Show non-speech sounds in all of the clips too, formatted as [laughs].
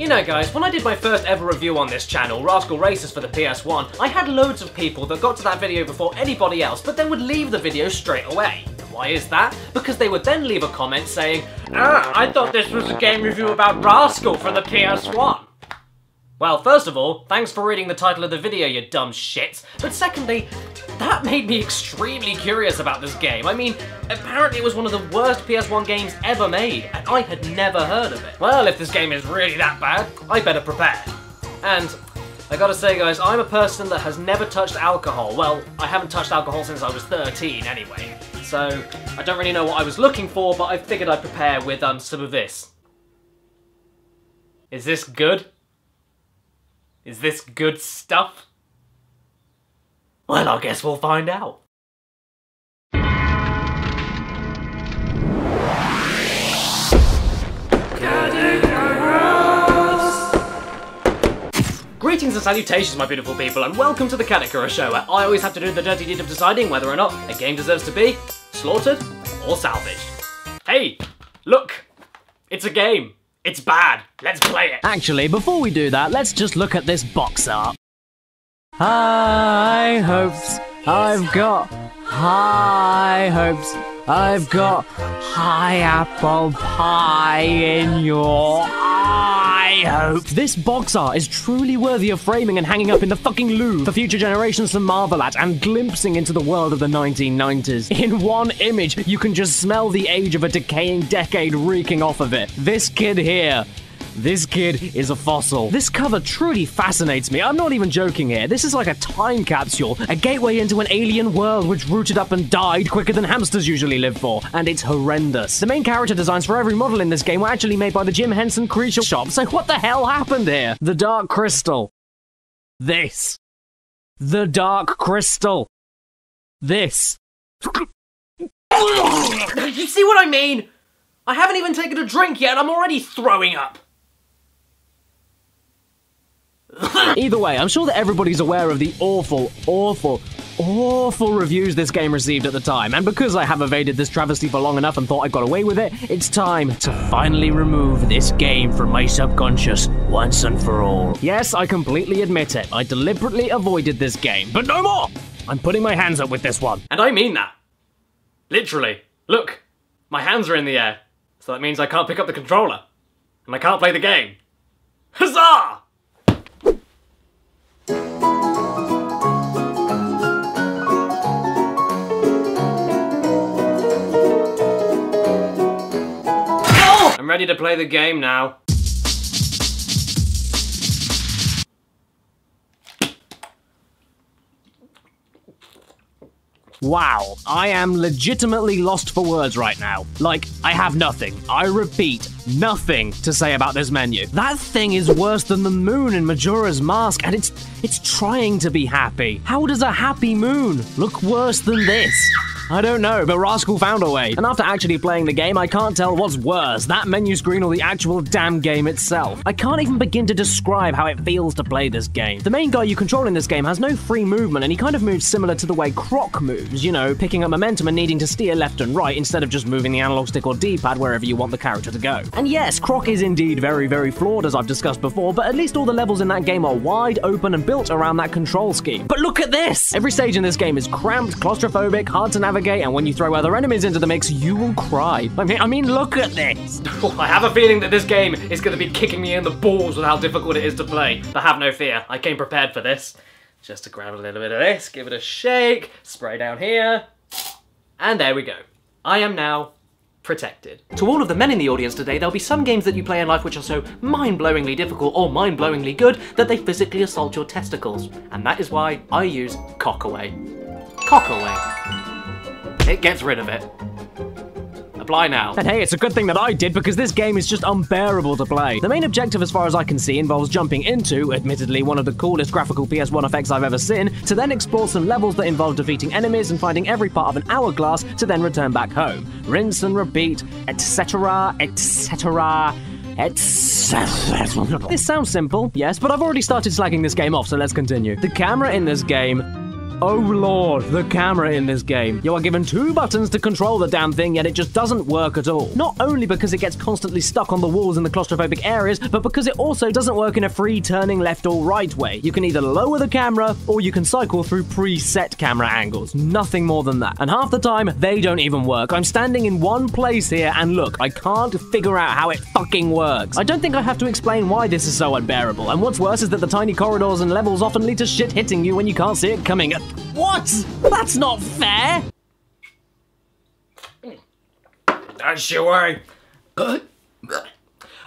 You know, guys, when I did my first ever review on this channel, Rascal Racers for the PS1, I had loads of people that got to that video before anybody else, but then would leave the video straight away. Why is that? Because they would then leave a comment saying, Ah, I thought this was a game review about Rascal for the PS1. Well, first of all, thanks for reading the title of the video, you dumb shits. But secondly, that made me extremely curious about this game. I mean, apparently it was one of the worst PS1 games ever made, and I had never heard of it. Well, if this game is really that bad, I better prepare. And I gotta say, guys, I'm a person that has never touched alcohol. Well, I haven't touched alcohol since I was 13, anyway. So, I don't really know what I was looking for, but I figured I'd prepare with um, some of this. Is this good? Is this good stuff? Well, I guess we'll find out. Greetings and salutations, my beautiful people, and welcome to the Caddicarus Show, where I always have to do the dirty deed of deciding whether or not a game deserves to be slaughtered or salvaged. Hey, look, it's a game. It's bad. Let's play it. Actually, before we do that, let's just look at this box art. High hopes, I've got high hopes, I've got high apple pie in your eye hopes. This box art is truly worthy of framing and hanging up in the fucking Louvre for future generations to marvel at and glimpsing into the world of the 1990s. [laughs] In one image, you can just smell the age of a decaying decade reeking off of it. This kid here this kid is a fossil. This cover truly fascinates me. I'm not even joking here. This is like a time capsule, a gateway into an alien world which rooted up and died quicker than hamsters usually live for. And it's horrendous. The main character designs for every model in this game were actually made by the Jim Henson Creature Shop, so what the hell happened here? The Dark Crystal. This. The Dark Crystal. This. You see what I mean? I haven't even taken a drink yet and I'm already throwing up. Either way, I'm sure that everybody's aware of the awful, awful, awful reviews this game received at the time, and because I have evaded this travesty for long enough and thought I got away with it, it's time to finally remove this game from my subconscious once and for all. Yes, I completely admit it. I deliberately avoided this game, but no more! I'm putting my hands up with this one. And I mean that. Literally. Look, my hands are in the air, so that means I can't pick up the controller. And I can't play the game. Huzzah! Ready to play the game now. Wow, I am legitimately lost for words right now. Like, I have nothing, I repeat, nothing to say about this menu. That thing is worse than the moon in Majora's Mask, and it's it's trying to be happy. How does a happy moon look worse than this? I don't know, but Rascal found a way. And after actually playing the game, I can't tell what's worse, that menu screen or the actual damn game itself. I can't even begin to describe how it feels to play this game. The main guy you control in this game has no free movement, and he kind of moves similar to the way Croc moves, you know, picking up momentum and needing to steer left and right instead of just moving the analog stick or D-pad wherever you want the character to go. And yes, Croc is indeed very, very flawed, as I've discussed before, but at least all the levels in that game are wide open and built around that control scheme. But look at this! Every stage in this game is cramped, claustrophobic, hard to navigate, and when you throw other enemies into the mix, you will cry. I mean, I mean, look at this! [laughs] I have a feeling that this game is going to be kicking me in the balls with how difficult it is to play. But have no fear, I came prepared for this. Just to grab a little bit of this, give it a shake, spray down here, and there we go. I am now protected. To all of the men in the audience today, there'll be some games that you play in life which are so mind-blowingly difficult or mind-blowingly good that they physically assault your testicles. And that is why I use Cockaway. Cockaway. It gets rid of it. Apply now. And hey, it's a good thing that I did because this game is just unbearable to play. The main objective, as far as I can see, involves jumping into, admittedly, one of the coolest graphical PS1 effects I've ever seen, to then explore some levels that involve defeating enemies and finding every part of an hourglass to then return back home. Rinse and repeat, etc., etc. Etc. This sounds simple, yes, but I've already started slagging this game off, so let's continue. The camera in this game Oh lord, the camera in this game. You are given two buttons to control the damn thing, yet it just doesn't work at all. Not only because it gets constantly stuck on the walls in the claustrophobic areas, but because it also doesn't work in a free turning left or right way. You can either lower the camera, or you can cycle through preset camera angles. Nothing more than that. And half the time, they don't even work. I'm standing in one place here, and look, I can't figure out how it fucking works. I don't think I have to explain why this is so unbearable. And what's worse is that the tiny corridors and levels often lead to shit hitting you when you can't see it coming. What? That's not fair! Don't you worry.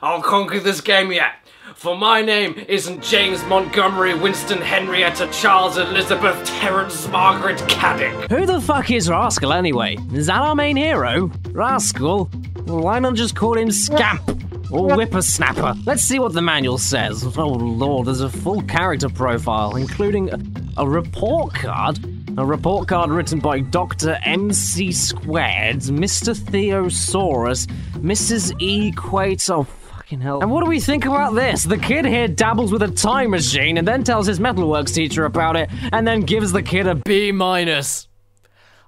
I'll conquer this game yet. For my name isn't James Montgomery, Winston Henrietta, Charles Elizabeth, Terence Margaret Caddick. Who the fuck is Rascal anyway? Is that our main hero? Rascal? Well, why not just call him Scamp? Or Whippersnapper. Let's see what the manual says. Oh lord, there's a full character profile, including a, a report card. A report card written by Dr. MC Squared, Mr. Theosaurus, Mrs. E. Quates. Oh, fucking hell. And what do we think about this? The kid here dabbles with a time machine and then tells his metalworks teacher about it, and then gives the kid a B minus.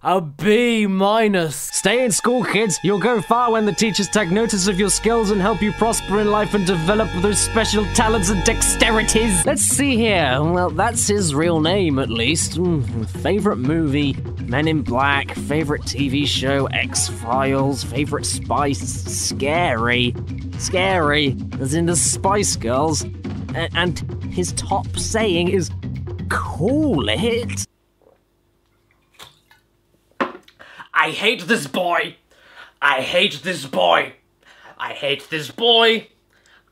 A B minus. Stay in school, kids. You'll go far when the teachers take notice of your skills and help you prosper in life and develop those special talents and dexterities. Let's see here. Well, that's his real name, at least. Mm, favorite movie? Men in Black. Favorite TV show? X Files. Favorite spice? Scary. Scary. As in the Spice Girls. A- and his top saying is, "Cool it." I hate this boy. I hate this boy. I hate this boy.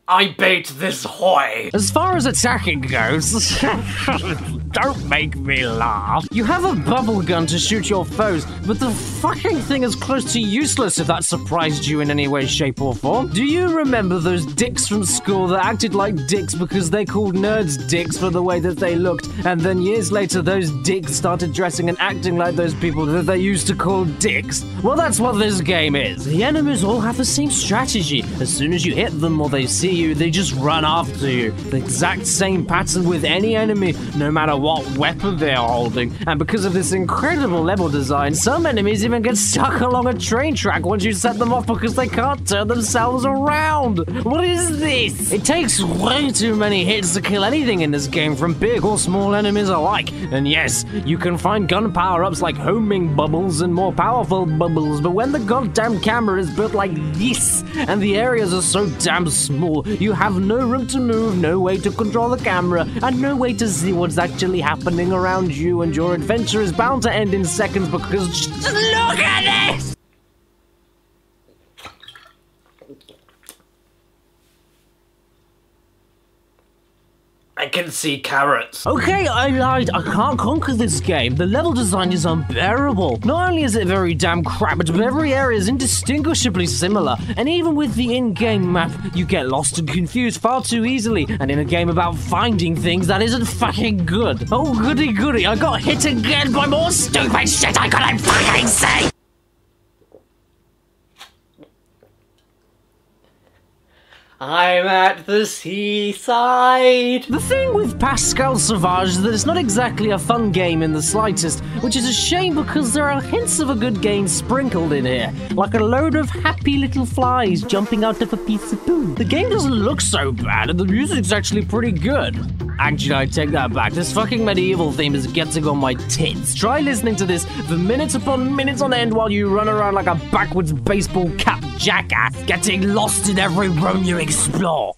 I bait this hoy. As far as attacking goes, [laughs] [laughs] don't make me laugh. You have a bubble gun to shoot your foes, but the fucking thing is close to useless if that surprised you in any way, shape, or form. Do you remember those dicks from school that acted like dicks because they called nerds dicks for the way that they looked, and then years later those dicks started dressing and acting like those people that they used to call dicks? Well, that's what this game is. The enemies all have the same strategy. As soon as you hit them or they see you, they just run after you. The exact same pattern with any enemy, no matter what weapon they're holding. And because of this incredible level design, some enemies even get stuck along a train track once you set them off because they can't turn themselves around. What is this? It takes way too many hits to kill anything in this game, from big or small enemies alike. And yes, you can find gun power ups like homing bubbles and more powerful bubbles, but when the goddamn camera is built like this and the areas are so damn small, you have no room to move, no way to control the camera, and no way to see what's actually happening around you, and your adventure is bound to end in seconds because just look at this! I can see carrots. Okay, I lied. I can't conquer this game. The level design is unbearable. Not only is it very damn crap, but every area is indistinguishably similar. And even with the in-game map, you get lost and confused far too easily. And in a game about finding things, that isn't fucking good. Oh, goody goody, I got hit again by more stupid shit I couldn't fucking see! I'm at the seaside. The thing with Pascal Sauvage is that it's not exactly a fun game in the slightest, which is a shame because there are hints of a good game sprinkled in here, like a load of happy little flies jumping out of a piece of poo. The game doesn't look so bad, and the music's actually pretty good. Actually, I take that back. This fucking medieval theme is getting on my tits. Try listening to this for minutes upon minutes on end while you run around like a backwards baseball cap jackass, getting lost in every room you explore.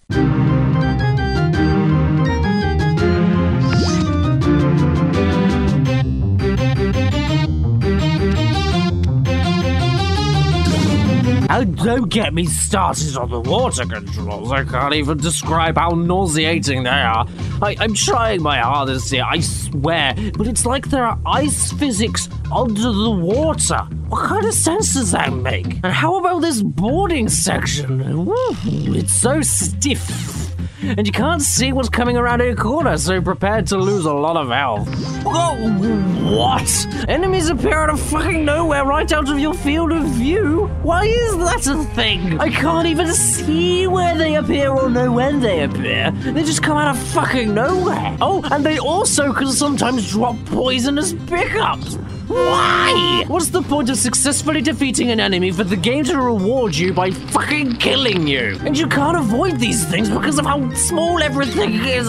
And don't get me started on the water controls. I can't even describe how nauseating they are. I, I'm trying my hardest here, I swear, but it's like there are ice physics under the water. What kind of sense does that make? And how about this boarding section? Woo, it's so stiff. And you can't see what's coming around a corner, so prepare to lose a lot of health. Oh, what? Enemies appear out of fucking nowhere right out of your field of view? Why is that a thing? I can't even see where they appear or know when they appear. They just come out of fucking nowhere. Oh, and they also can sometimes drop poisonous pickups. Why? What's the point of successfully defeating an enemy for the game to reward you by fucking killing you? And you can't avoid these things because of how small everything is.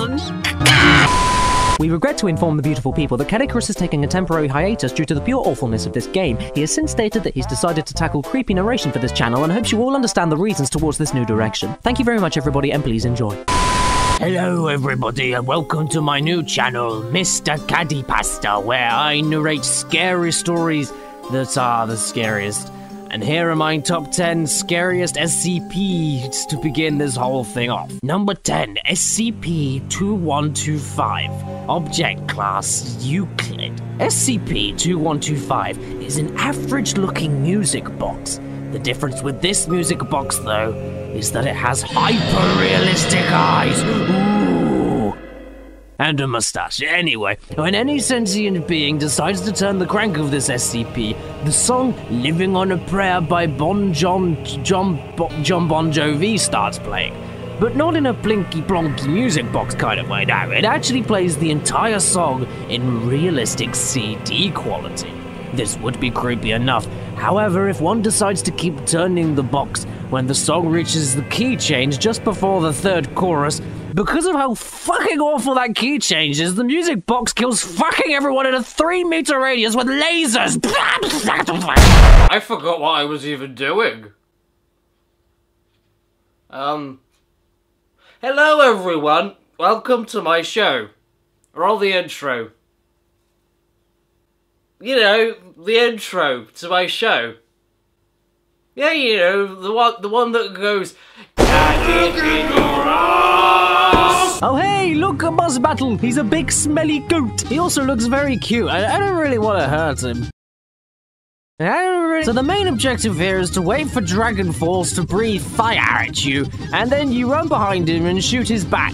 We regret to inform the beautiful people that Caddicarus is taking a temporary hiatus due to the pure awfulness of this game. He has since stated that he's decided to tackle creepy narration for this channel and hopes you all understand the reasons towards this new direction. Thank you very much, everybody, and please enjoy. Hello, everybody, and welcome to my new channel, Mr. Caddy Pasta, where I narrate scary stories that are the scariest. And here are my top 10 scariest SCPs to begin this whole thing off. Number 10, SCP 2125, Object Class Euclid. SCP 2125 is an average looking music box. The difference with this music box, though, is that it has hyper realistic eyes. Ooh. And a mustache. Anyway, when any sentient being decides to turn the crank of this SCP, the song Living on a Prayer by Bon John John, John Bon Jovi starts playing. But not in a blinky blonky music box kind of way, no. It actually plays the entire song in realistic CD quality. This would be creepy enough. However, if one decides to keep turning the box when the song reaches the key change just before the third chorus, because of how fucking awful that key change is, the music box kills fucking everyone in a three meter radius with lasers! [laughs] I forgot what I was even doing. Um. Hello, everyone. Welcome to my show. Roll the intro you know, the intro to my show. Yeah, you know, the one the one that goes Oh hey, look a boss battle! He's a big smelly goat. He also looks very cute. I, I don't really want to hurt him. So the main objective here is to wait for Dragon Falls to breathe fire at you, and then you run behind him and shoot his back.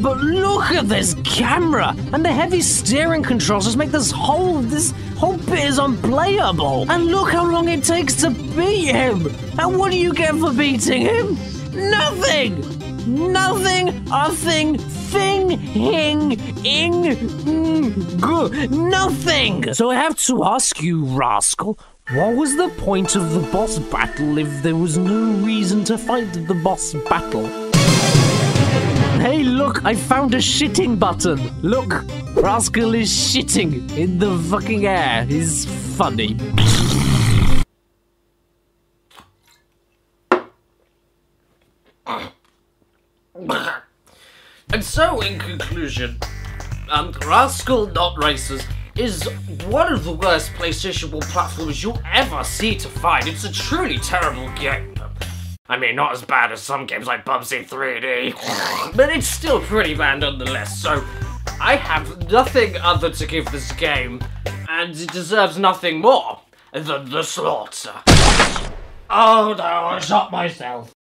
But look at this camera! And the heavy steering controls just make this whole this whole bit is unplayable. And look how long it takes to beat him! And what do you get for beating him? Nothing! Nothing, a thing, thing, hing, ing, mm, nothing! So I have to ask you, rascal, what was the point of the boss battle if there was no reason to fight the boss battle? Look, I found a shitting button. Look, Rascal is shitting in the fucking air. He's funny. And so, in conclusion, um, Rascal Not Racers is one of the worst PlayStation 1 platforms you'll ever see to find. It's a truly terrible game. I mean, not as bad as some games like Bubsy 3D, [laughs] but it's still pretty bad nonetheless, so I have nothing other to give this game, and it deserves nothing more than the slaughter. [laughs] Oh no, I shot myself.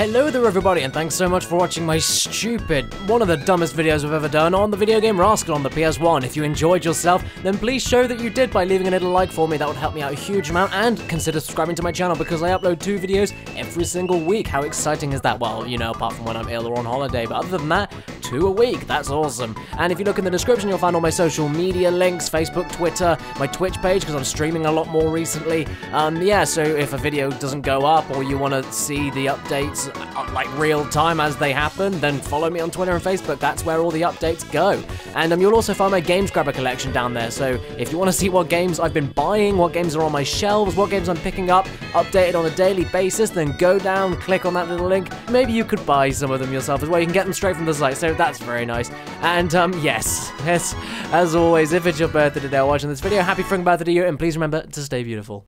Hello there everybody and thanks so much for watching my stupid, one of the dumbest videos I've ever done on the video game Rascal on the PS1. If you enjoyed yourself, then please show that you did by leaving a little like for me, that would help me out a huge amount, and consider subscribing to my channel because I upload two videos every single week. How exciting is that? Well, you know, apart from when I'm ill or on holiday, but other than that, two a week, that's awesome. And if you look in the description, you'll find all my social media links, Facebook, Twitter, my Twitch page, because I'm streaming a lot more recently. Um, yeah, so if a video doesn't go up or you want to see the updates uh, like real time as they happen, then follow me on Twitter and Facebook. That's where all the updates go. And um, you'll also find my Games Grabber collection down there. So if you want to see what games I've been buying, what games are on my shelves, what games I'm picking up, updated on a daily basis, then go down, click on that little link. Maybe you could buy some of them yourself as well. You can get them straight from the site. So that's very nice. And um, yes, yes, as always, if it's your birthday today or watching this video, happy friggin' birthday to you, and please remember to stay beautiful.